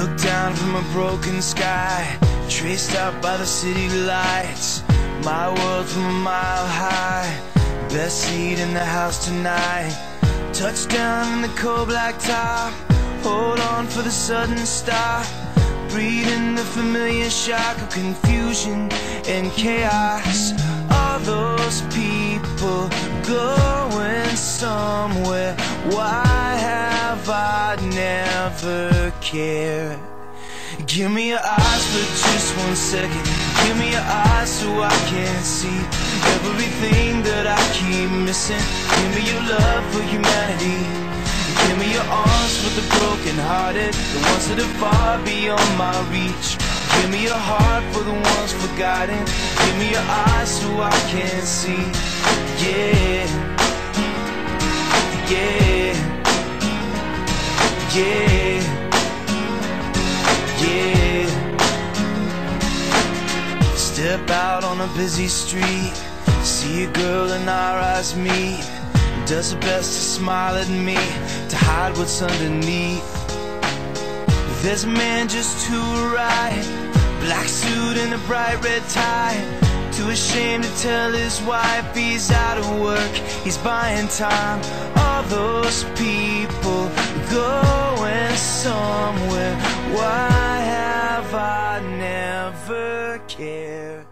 Look down from a broken sky, traced out by the city lights. My world from a mile high, best seat in the house tonight. Touchdown in the cold black top, hold on for the sudden stop. Breathing the familiar shock of confusion and chaos. All those people going somewhere. Why have I never cared? Give me your eyes for just one second. Give me your eyes so I can see everything that I keep missing. Give me your love for humanity. Give me your arms for the broken hearted, the ones that are far beyond my reach. Give me your heart for the ones forgotten. Give me your eyes so I can see. Yeah. Yeah. Yeah. Yeah. Step out on a busy street, see a girl and our eyes meet. Does her best to smile at me, to hide what's underneath. There's a man just too right, black suit and a bright red tie. Too ashamed to tell his wife he's out of work, he's buying time. All those people going somewhere. Why have I never cared?